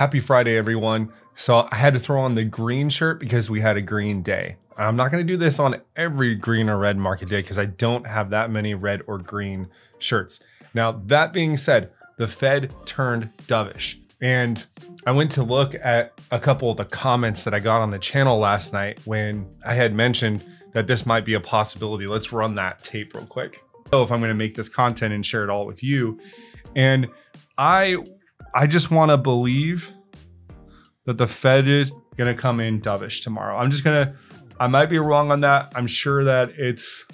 Happy Friday, everyone. So I had to throw on the green shirt because we had a green day. I'm not going to do this on every green or red market day because I don't have that many red or green shirts. Now, that being said, the Fed turned dovish. And I went to look at a couple of the comments that I got on the channel last night when I had mentioned that this might be a possibility. Let's run that tape real quick. So if I'm going to make this content and share it all with you. And I I just want to believe that the Fed is going to come in dovish tomorrow. I'm just going to, I might be wrong on that. I'm sure that it's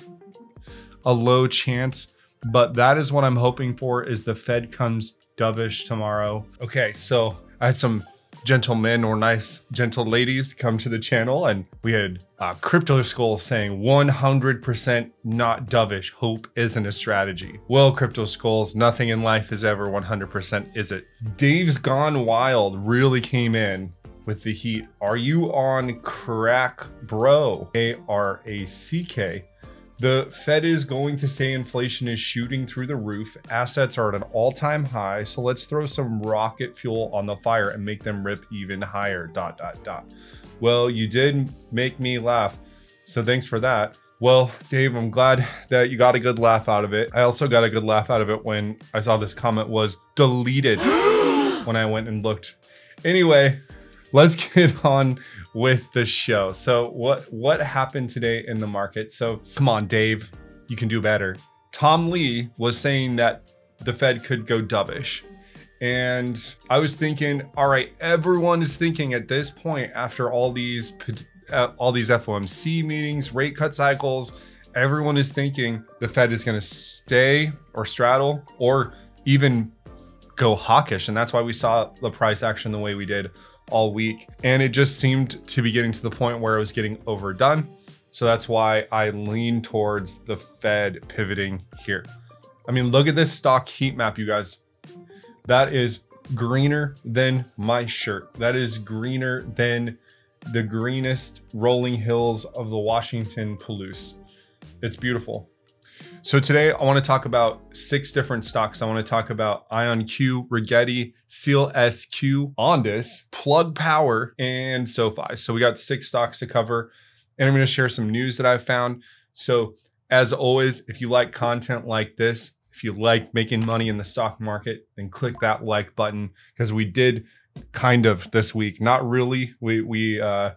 a low chance, but that is what I'm hoping for is the Fed comes dovish tomorrow. Okay, so I had some gentlemen or nice gentle ladies come to the channel and we had uh, crypto skull saying 100% not dovish. Hope isn't a strategy. Well crypto skulls nothing in life is ever 100% is it? Dave's gone wild really came in with the heat. Are you on crack bro? A-r-a-c-k the Fed is going to say inflation is shooting through the roof. Assets are at an all time high. So let's throw some rocket fuel on the fire and make them rip even higher. Dot, dot, dot. Well, you did make me laugh. So thanks for that. Well, Dave, I'm glad that you got a good laugh out of it. I also got a good laugh out of it when I saw this comment was deleted when I went and looked. Anyway, let's get on with the show. So what what happened today in the market? So come on, Dave, you can do better. Tom Lee was saying that the Fed could go dovish. And I was thinking, all right, everyone is thinking at this point after all these uh, all these FOMC meetings, rate cut cycles, everyone is thinking the Fed is going to stay or straddle or even go hawkish. And that's why we saw the price action the way we did all week. And it just seemed to be getting to the point where it was getting overdone. So that's why I lean towards the Fed pivoting here. I mean, look at this stock heat map, you guys. That is greener than my shirt. That is greener than the greenest rolling hills of the Washington Palouse. It's beautiful. So today I want to talk about six different stocks. I want to talk about IonQ, Rigetti, SEALSQ, Ondas, Plug Power, and SoFi. So we got six stocks to cover, and I'm going to share some news that I've found. So as always, if you like content like this, if you like making money in the stock market, then click that like button because we did kind of this week. Not really. We we uh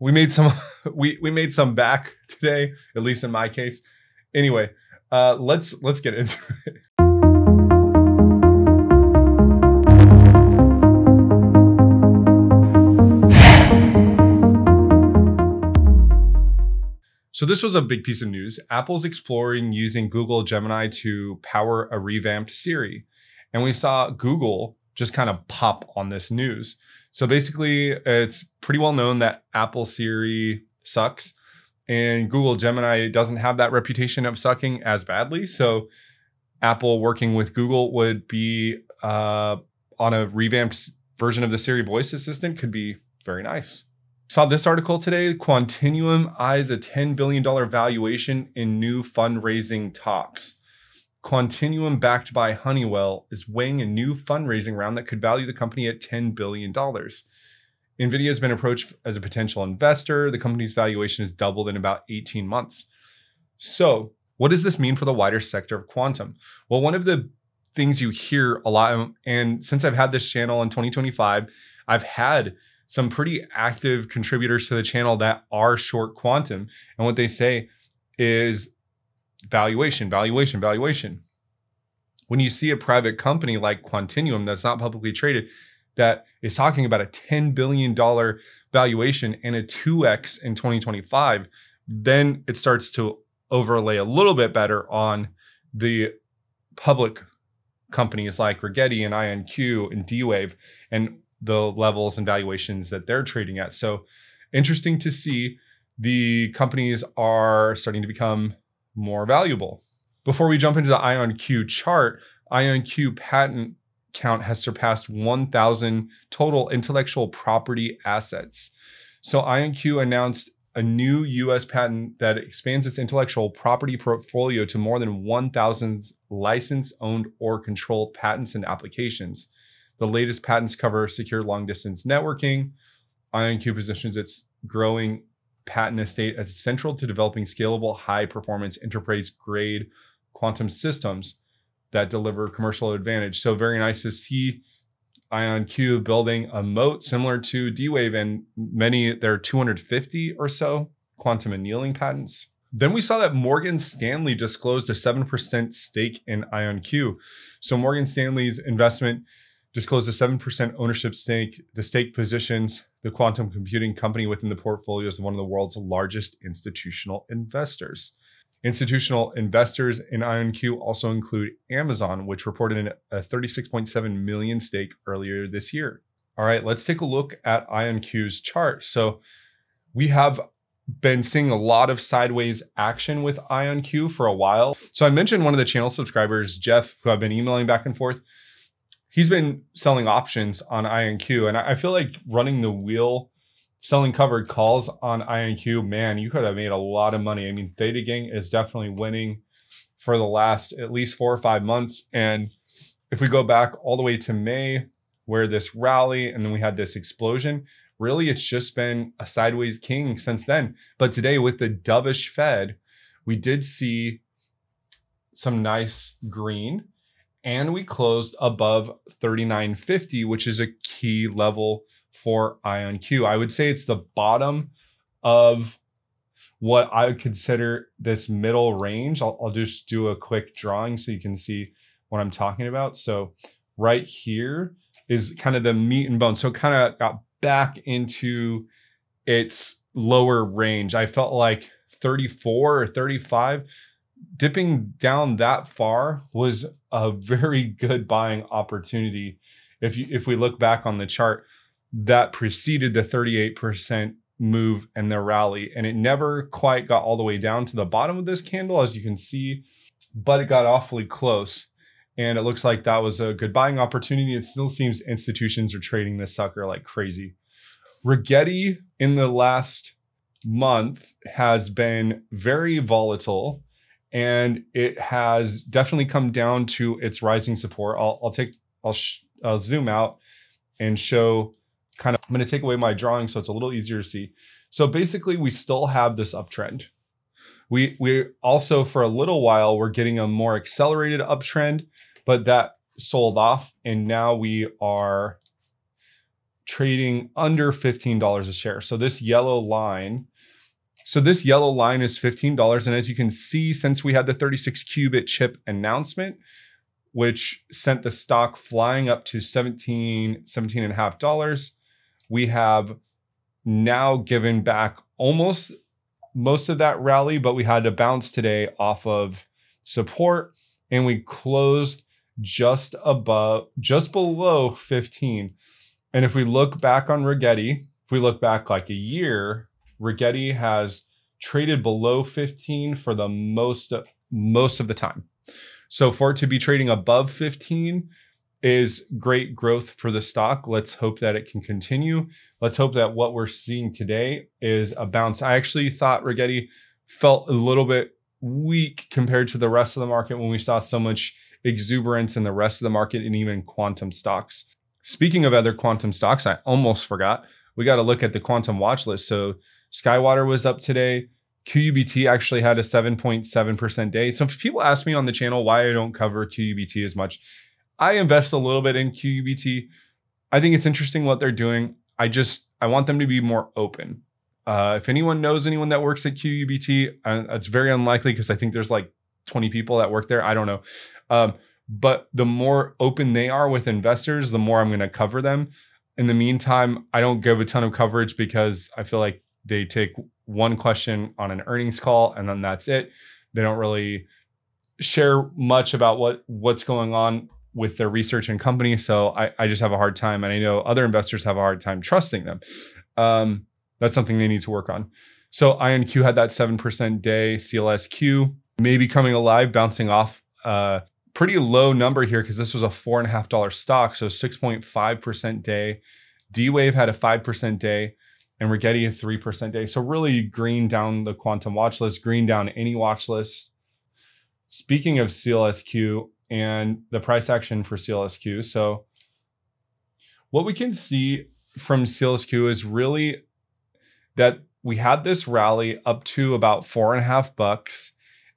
we made some we we made some back today, at least in my case. Anyway, uh, let's let's get into it. So this was a big piece of news. Apple's exploring using Google Gemini to power a revamped Siri. And we saw Google just kind of pop on this news. So basically, it's pretty well known that Apple Siri sucks and Google Gemini doesn't have that reputation of sucking as badly. So Apple working with Google would be uh, on a revamped version of the Siri voice assistant could be very nice. Saw this article today. Quantinuum eyes a $10 billion valuation in new fundraising talks. Quantinuum, backed by Honeywell, is weighing a new fundraising round that could value the company at $10 billion. NVIDIA has been approached as a potential investor. The company's valuation has doubled in about 18 months. So, what does this mean for the wider sector of quantum? Well, one of the things you hear a lot, um, and since I've had this channel in 2025, I've had some pretty active contributors to the channel that are short quantum. And what they say is valuation, valuation, valuation. When you see a private company like Quantinuum that's not publicly traded, that is talking about a $10 billion valuation and a 2x in 2025, then it starts to overlay a little bit better on the public companies like Rigetti and IonQ and D-Wave and the levels and valuations that they're trading at. So interesting to see the companies are starting to become more valuable. Before we jump into the IonQ chart, IonQ patent count has surpassed 1,000 total intellectual property assets. So IonQ announced a new US patent that expands its intellectual property portfolio to more than 1,000 licensed, owned, or controlled patents and applications. The latest patents cover secure long distance networking. IonQ positions its growing patent estate as central to developing scalable, high performance, enterprise grade quantum systems that deliver commercial advantage. So, very nice to see IonQ building a moat similar to D Wave and many, there are 250 or so quantum annealing patents. Then we saw that Morgan Stanley disclosed a 7% stake in IonQ. So, Morgan Stanley's investment disclosed a 7% ownership stake. The stake positions the quantum computing company within the portfolio as one of the world's largest institutional investors. Institutional investors in IonQ also include Amazon, which reported a 36.7 million stake earlier this year. All right, let's take a look at IonQ's chart. So we have been seeing a lot of sideways action with IonQ for a while. So I mentioned one of the channel subscribers, Jeff, who I've been emailing back and forth he's been selling options on IonQ, and I feel like running the wheel, selling covered calls on IonQ, man, you could have made a lot of money. I mean, Theta Gang is definitely winning for the last at least four or five months. And if we go back all the way to May, where this rally and then we had this explosion, really it's just been a sideways king since then. But today, with the dovish Fed, we did see some nice green and we closed above 3950, which is a key level for IonQ. I would say it's the bottom of what I would consider this middle range. I'll, I'll just do a quick drawing so you can see what I'm talking about. So right here is kind of the meat and bone. So kind of got back into its lower range. I felt like 34 or 35 dipping down that far was a very good buying opportunity. If you if we look back on the chart, that preceded the 38% move and the rally, and it never quite got all the way down to the bottom of this candle, as you can see, but it got awfully close. And it looks like that was a good buying opportunity. It still seems institutions are trading this sucker like crazy. Rigetti in the last month has been very volatile and it has definitely come down to its rising support. I'll, I'll take, I'll, I'll zoom out and show kind of, I'm going to take away my drawing so it's a little easier to see. So basically we still have this uptrend. We, we also for a little while, we're getting a more accelerated uptrend, but that sold off. And now we are trading under $15 a share. So this yellow line so this yellow line is $15. And as you can see, since we had the 36 qubit chip announcement, which sent the stock flying up to 17, 17 and a half dollars, we have now given back almost most of that rally, but we had to bounce today off of support and we closed just above, just below 15. And if we look back on Rigetti, if we look back like a year, Rigetti has traded below 15 for the most most of the time. So for it to be trading above 15 is great growth for the stock. Let's hope that it can continue. Let's hope that what we're seeing today is a bounce. I actually thought Rigetti felt a little bit weak compared to the rest of the market when we saw so much exuberance in the rest of the market and even quantum stocks. Speaking of other quantum stocks, I almost forgot. We got to look at the quantum watch list. So Skywater was up today. QUBT actually had a 7.7% day. Some people ask me on the channel why I don't cover QUBT as much. I invest a little bit in QUBT. I think it's interesting what they're doing. I just I want them to be more open. Uh, if anyone knows anyone that works at QUBT, uh, it's very unlikely because I think there's like 20 people that work there. I don't know. Um, but the more open they are with investors, the more I'm going to cover them. In the meantime, I don't give a ton of coverage because I feel like they take one question on an earnings call and then that's it. They don't really share much about what what's going on with their research and company. So I, I just have a hard time, and I know other investors have a hard time trusting them. Um, that's something they need to work on. So IonQ had that seven percent day. SEALSQ maybe coming alive, bouncing off a pretty low number here because this was a four and a half dollar stock, so six point five percent day. D Wave had a five percent day and Rigetti a 3% day. So really green down the quantum watch list, green down any watch list. Speaking of SEALSQ and the price action for SEALSQ, so what we can see from SEALSQ is really that we had this rally up to about four and a half bucks,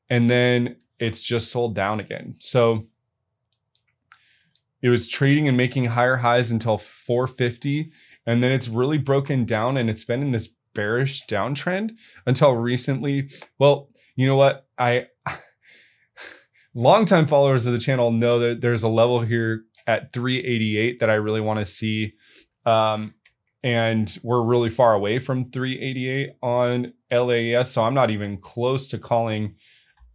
and then it's just sold down again. So it was trading and making higher highs until 450, and then it's really broken down and it's been in this bearish downtrend until recently. Well, you know what? I longtime followers of the channel know that there's a level here at 388 that I really want to see. Um, and we're really far away from 388 on LAES. So I'm not even close to calling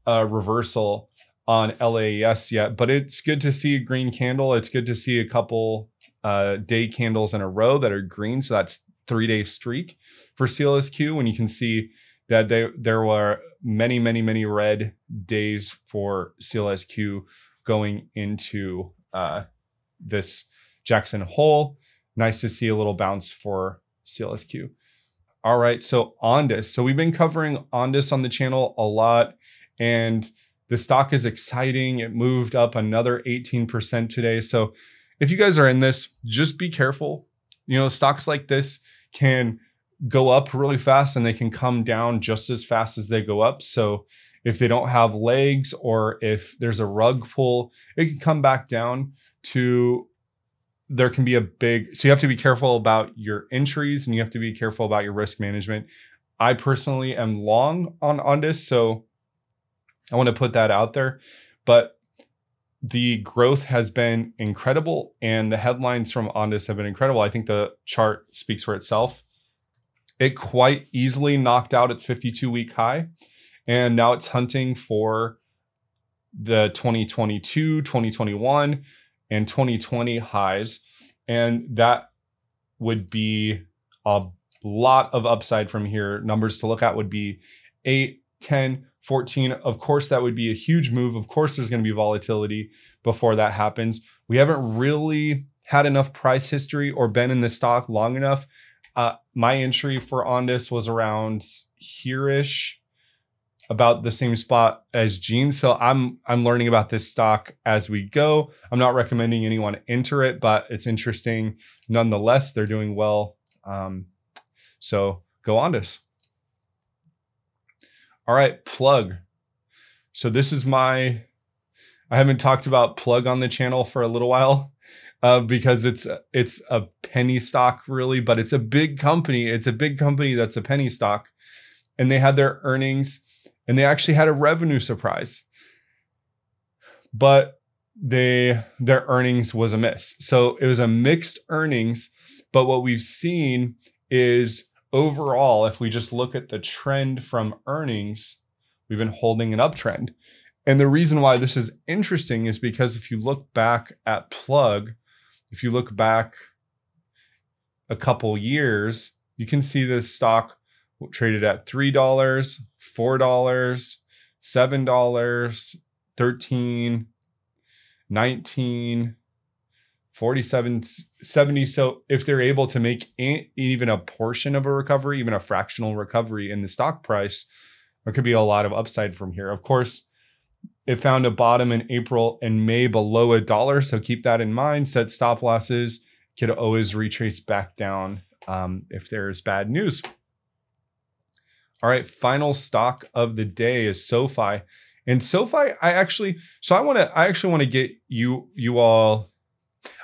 a reversal on LAES yet, but it's good to see a green candle. It's good to see a couple uh, day candles in a row that are green. So that's three day streak for SEALSQ when you can see that they, there were many, many, many red days for SEALSQ going into uh, this Jackson hole. Nice to see a little bounce for SEALSQ. All right, so Ondas. So we've been covering Ondas on the channel a lot, and the stock is exciting. It moved up another 18% today. So if you guys are in this, just be careful. You know, stocks like this can go up really fast and they can come down just as fast as they go up. So if they don't have legs or if there's a rug pull, it can come back down to there can be a big so you have to be careful about your entries and you have to be careful about your risk management. I personally am long on Ondas, so I want to put that out there. But the growth has been incredible and the headlines from Ondas have been incredible. I think the chart speaks for itself. It quite easily knocked out its 52 week high and now it's hunting for the 2022, 2021 and 2020 highs. And that would be a lot of upside from here. Numbers to look at would be 8, 10, 14. Of course, that would be a huge move. Of course, there's going to be volatility before that happens. We haven't really had enough price history or been in the stock long enough. My entry for Ondas was around here-ish about the same spot as Gene. So I'm I'm learning about this stock as we go. I'm not recommending anyone enter it, but it's interesting nonetheless. They're doing well. Um, so go on this. All right, plug. So this is my. I haven't talked about plug on the channel for a little while. Uh, because it's it's a penny stock really, but it's a big company. It's a big company that's a penny stock, and they had their earnings and they actually had a revenue surprise. But they their earnings was a miss. So it was a mixed earnings, but what we've seen is overall if we just look at the trend from earnings, we've been holding an uptrend. And the reason why this is interesting is because if you look back at plug, if you look back a couple years, you can see the stock traded at $3, $4, $7, 13, 19, 47, 70. So if they're able to make even a portion of a recovery, even a fractional recovery in the stock price, there could be a lot of upside from here. Of course, it found a bottom in April and May below a dollar. So keep that in mind. Set stop losses. Could always retrace back down um, if there's bad news. All right, final stock of the day is SoFi. And SoFi, I actually, so I want to, I actually want to get you, you all,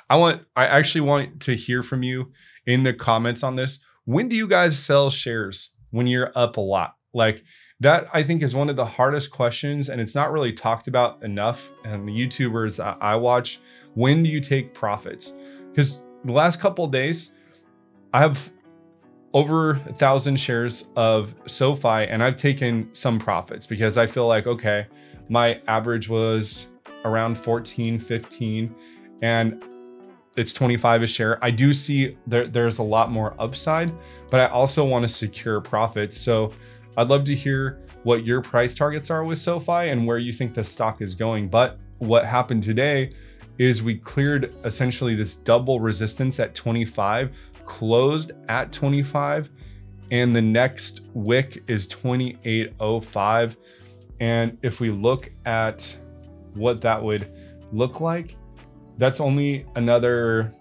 I want, I actually want to hear from you in the comments on this. When do you guys sell shares when you're up a lot? Like that, I think is one of the hardest questions, and it's not really talked about enough. And the YouTubers I watch, when do you take profits? Because the last couple days, I have over a thousand shares of SoFi and I've taken some profits because I feel like, okay, my average was around 14, 15, and it's 25 a share. I do see there, there's a lot more upside, but I also want to secure profits. So I'd love to hear what your price targets are with SoFi and where you think the stock is going. But what happened today is we cleared essentially this double resistance at 25 closed at 25 and the next wick is 2805 and if we look at what that would look like that's only another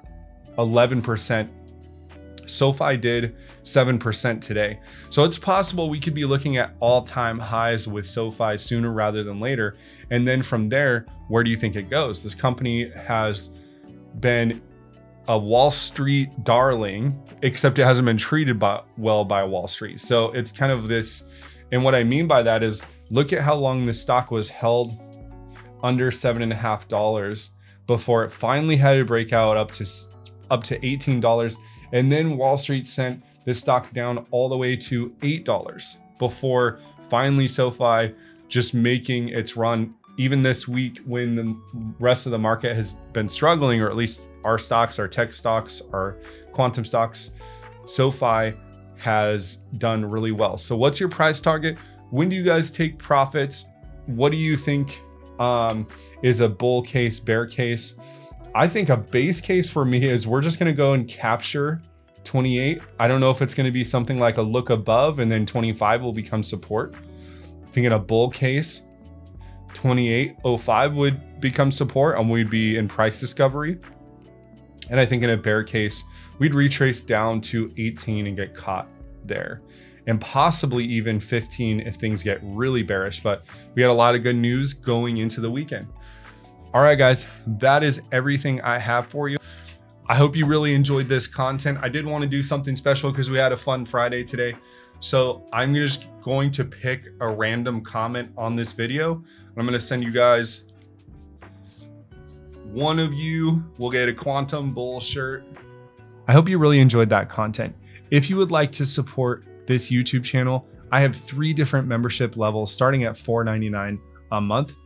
11%. SoFi did 7% today. So it's possible we could be looking at all time highs with SoFi sooner rather than later. And then from there, where do you think it goes? This company has been a Wall Street darling, except it hasn't been treated by, well by Wall Street. So it's kind of this. And what I mean by that is look at how long this stock was held under seven and a half dollars before it finally had to break out up to up to $18 and then Wall Street sent this stock down all the way to $8 before finally SoFi just making its run even this week when the rest of the market has been struggling, or at least our stocks, our tech stocks, our quantum stocks, SoFi has done really well. So, what's your price target? When do you guys take profits? What do you think um, is a bull case, bear case? I think a base case for me is we're just going to go and capture 28. I don't know if it's going to be something like a look above and then 25 will become support. I think in a bull case, 2805 would become support and we'd be in price discovery. And I think in a bear case, we'd retrace down to 18 and get caught there and possibly even 15 if things get really bearish. But we had a lot of good news going into the weekend. All right, guys, that is everything I have for you. I hope you really enjoyed this content. I did want to do something special because we had a fun Friday today. So I'm just going to pick a random comment on this video. I'm going to send you guys, one of you will get a Quantum Bull shirt. I hope you really enjoyed that content. If you would like to support this YouTube channel, I have three different membership levels starting at $4.99 a month.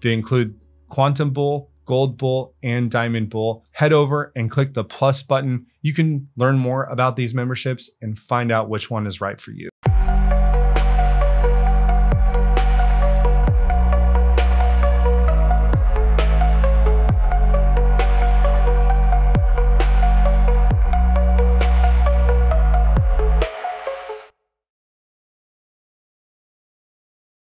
They include Quantum Bull, Gold Bull, and Diamond Bull. Head over and click the plus button. You can learn more about these memberships and find out which one is right for you.